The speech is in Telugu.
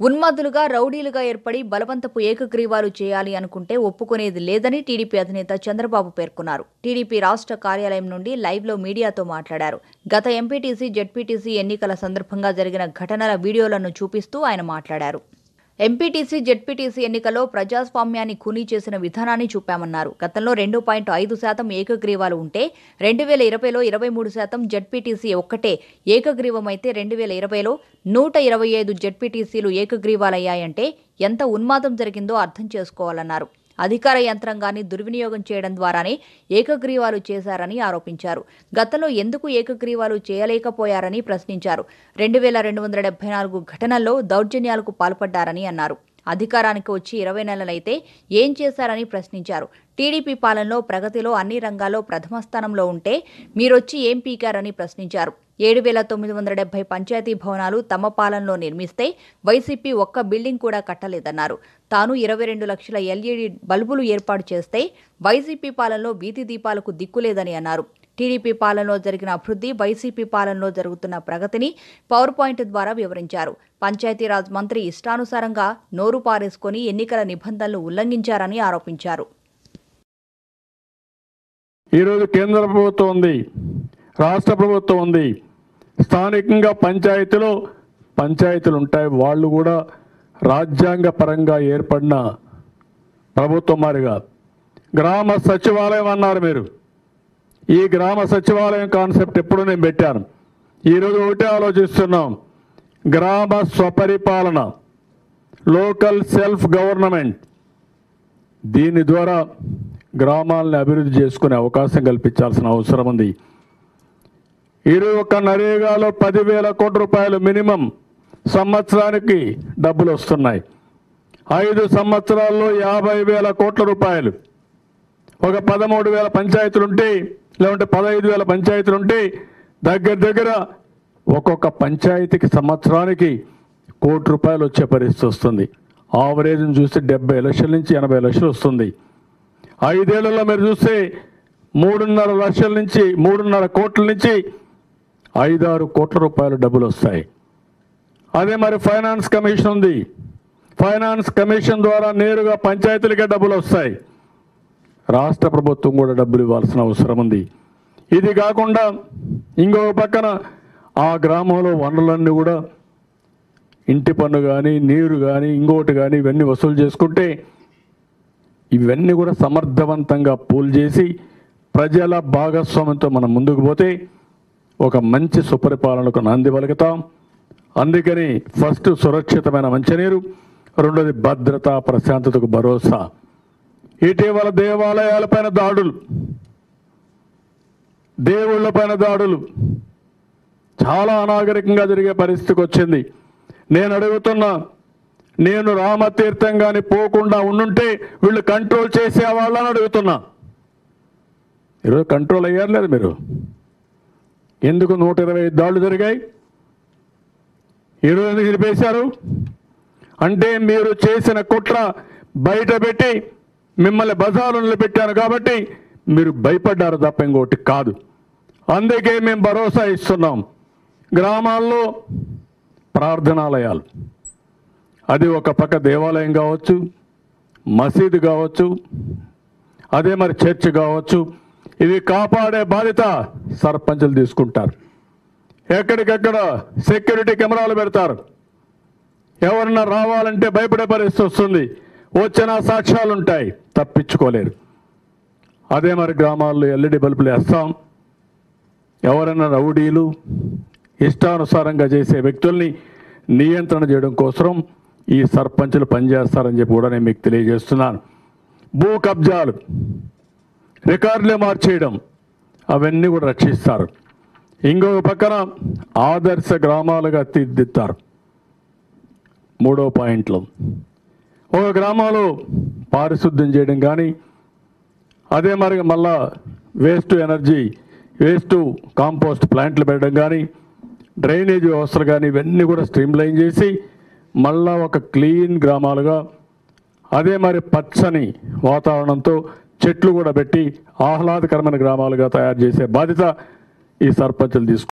ఉన్మాదులుగా రౌడీలుగా ఏర్పడి బలవంతపు ఏకగ్రీవాలు చేయాలి అనుకుంటే ఒప్పుకునేది లేదని టీడీపీ అధినేత చంద్రబాబు పేర్కొన్నారు. టీడీపీ రాష్ట్ర కార్యాలయం నుండి లైవ్లో మీడియాతో మాట్లాడారు. గత ఎంపీటీసీ జెడ్పీటీసీ ఎన్నికల సందర్భంగా జరిగిన ఘటనల వీడియోలను చూపిస్తూ ఆయన మాట్లాడారు. ఎంపీటీసీ జెడ్పీటీసీ ఎన్నికల్లో ప్రజాస్వామ్యాన్ని ఖూనీ చేసిన విధానాన్ని చూపామన్నారు. గతంలో రెండు పాయింట్ ఐదు శాతం ఏకగ్రీవాలు ఉంటే రెండు వేల ఇరవైలో ఇరవై మూడు శాతం జెడ్పీటీసీ ఒక్కటే ఏకగ్రీవమైతే రెండు వేల ఇరవైలో నూట ఇరవై ఐదు జెడ్పీటీసీలు ఏకగ్రీవాలయ్యాయంటే ఎంత ఉన్మాదం జరిగిందో అర్థం చేసుకోవాలన్నారు. అధికార యంత్రాంగాన్ని దుర్వినియోగం చేయడం ద్వారానే ఏకగ్రీవాలు చేశారని ఆరోపించారు. గతంలో ఎందుకు ఏకగ్రీవాలు చేయలేకపోయారని ప్రశ్నించారు. రెండు వేల రెండు వందల డెబ్బై నాలుగు ఘటనల్లో దౌర్జన్యాలకు పాల్పడ్డారని అన్నారు. అధికారానికి వచ్చి ఇరవై నెలలైతే ఏం చేశారని ప్రశ్నించారు. టీడీపీ పాలనలో ప్రగతిలో అన్ని రంగాల్లో ప్రథమ స్థానంలో ఉంటే మీరొచ్చి ఏం పీకారని ప్రశ్నించారు. ఏడు వేల తొమ్మిది వందల డెబ్బై పంచాయతీ భవనాలు తమ పాలనలో నిర్మిస్తే వైసీపీ ఒక్క బిల్డింగ్ కూడా కట్టలేదన్నారు. తాను ఇరవై రెండు లక్షల ఎల్ఈడి బల్బులు ఏర్పాటు చేస్తే వైసీపీ పాలనలో వీధి దీపాలకు దిక్కులేదని అన్నారు. టీడీపీ పాలనలో జరిగిన అభివృద్ధి వైసీపీ పాలనలో జరుగుతున్న ప్రగతిని పవర్ పాయింట్ ద్వారా వివరించారు. పంచాయతీరాజ్ మంత్రి ఇష్టానుసారంగా నోరు పారేసుకొని ఎన్నికల నిబంధనలు ఉల్లంఘించారని ఆరోపించారు. ఈరోజు కేంద్ర ప్రభుత్వం ఉంది రాష్ట్ర ప్రభుత్వం ఉంది. స్థానికంగా పంచాయతీలో పంచాయతీలు ఉంటాయి వాళ్ళు కూడా రాజ్యాంగ పరంగా ఏర్పడిన ప్రభుత్వం మారిగా గ్రామ సచివాలయం అన్నారు మీరు. ఈ గ్రామ సచివాలయం కాన్సెప్ట్ ఎప్పుడు నేను పెట్టాను. ఈరోజు ఒకటే ఆలోచిస్తున్నాం. గ్రామ స్వపరిపాలన లోకల్ సెల్ఫ్ గవర్నమెంట్ దీని ద్వారా గ్రామాలను అభివృద్ధి చేసుకునే అవకాశం కల్పించాల్సిన అవసరం ఉంది. ఇరవై ఒక నరేగాలో పదివేల కోట్ల రూపాయలు మినిమం సంవత్సరానికి డబ్బులు వస్తున్నాయి. ఐదు సంవత్సరాల్లో యాభై వేల కోట్ల రూపాయలు. ఒక పదమూడు వేల పంచాయతీలు ఉంటే లేకుంటే పదహైదు వేల పంచాయతీలు ఉంటే దగ్గర దగ్గర ఒక్కొక్క పంచాయతీకి సంవత్సరానికి కోటి రూపాయలు వచ్చే పరిస్థితి వస్తుంది. ఆవరేజ్ని చూస్తే డెబ్బై లక్షల నుంచి ఎనభై లక్షలు వస్తుంది. ఐదేళ్ళలో మీరు చూస్తే మూడున్నర లక్షల నుంచి మూడున్నర కోట్ల నుంచి ఐదారు కోట్ల రూపాయల డబ్బులు వస్తాయి అదే మరి ఫైనాన్స్ కమిషన్ ఉంది. ఫైనాన్స్ కమిషన్ ద్వారా నేరుగా పంచాయతీలకే డబ్బులు వస్తాయి రాష్ట్ర ప్రభుత్వం కూడా డబ్బులు ఇవ్వాల్సిన అవసరం ఉంది. ఇది కాకుండా ఇంకొక పక్కన ఆ గ్రామంలో వనరులన్నీ కూడా ఇంటి పన్ను కానీ నీరు కానీ ఇంకోటి కానీ ఇవన్నీ వసూలు చేసుకుంటే ఇవన్నీ కూడా సమర్థవంతంగా పూల్ చేసి ప్రజల భాగస్వామ్యంతో మనం ముందుకు పోతే ఒక మంచి సుపరిపాలనకు నాంది పలుకుతాం. అందుకని ఫస్ట్ సురక్షితమైన మంచినీరు రెండోది భద్రత ప్రశాంతతకు భరోసా. ఇటీవల దేవాలయాలపైన దాడులు దేవుళ్ళపైన దాడులు చాలా అనాగరికంగా జరిగే పరిస్థితికి వచ్చింది. నేను అడుగుతున్నా నేను రామతీర్థం కానీ పోకుండా ఉండుంటే వీళ్ళు కంట్రోల్ చేసేవాళ్ళని అడుగుతున్నా. ఈరోజు కంట్రోల్ అయ్యారు లేదు మీరు? ఎందుకు నూట ఇరవై ఐదు దాడులు జరిగాయి? ఈరోజు ఎందుకు నిలిపేశారు? అంటే మీరు చేసిన కుట్ర బయట పెట్టి మిమ్మల్ని బజారు పెట్టారు కాబట్టి మీరు భయపడ్డారు తప్ప ఇంకోటి కాదు. అందుకే మేము భరోసా ఇస్తున్నాం. గ్రామాల్లో ప్రార్థనాలయాలు. అది ఒక పక్క దేవాలయం కావచ్చు మసీదు కావచ్చు అదే మరి చర్చ్ కావచ్చు ఇది కాపాడే బాధ్యత సర్పంచులు తీసుకుంటారు. ఎక్కడికెక్కడ సెక్యూరిటీ కెమెరాలు పెడతారు. ఎవరన్నా రావాలంటే భయపడే పరిస్థితి వస్తుంది. వచ్చిన సాక్ష్యాలు ఉంటాయి. తప్పించుకోలేరు. అదే మరి గ్రామాల్లో ఎల్ఈడి బల్బులు వేస్తాం. ఎవరైనా రౌడీలు ఇష్టానుసారంగా చేసే వ్యక్తుల్ని నియంత్రణ చేయడం కోసం ఈ సర్పంచులు పనిచేస్తారని చెప్పి కూడా నేను మీకు తెలియజేస్తున్నాను. భూ కబ్జాలు రికార్డులే మార్చేయడం. అవన్నీ కూడా రక్షిస్తారు. ఇంకొక పక్కన ఆదర్శ గ్రామాలుగా తీర్దిద్దారు. మూడో పాయింట్లో. ఒక గ్రామంలో పారిశుద్ధ్యం చేయడం కానీ అదే మరి మళ్ళా వేస్ట్ ఎనర్జీ వేస్ట్ కాంపోస్ట్ ప్లాంట్లు పెట్టడం కానీ డ్రైనేజ్ వ్యవస్థలు కానీ ఇవన్నీ కూడా స్ట్రీమ్లైన్ చేసి మళ్ళా ఒక క్లీన్ గ్రామాలుగా అదే మరి పచ్చని వాతావరణంతో చెట్లు కూడా పెట్టి ఆహ్లాదకరమైన గ్రామాలుగా తయారు చేసే బాధ్యత ఈ సర్పంచులు తీసుకు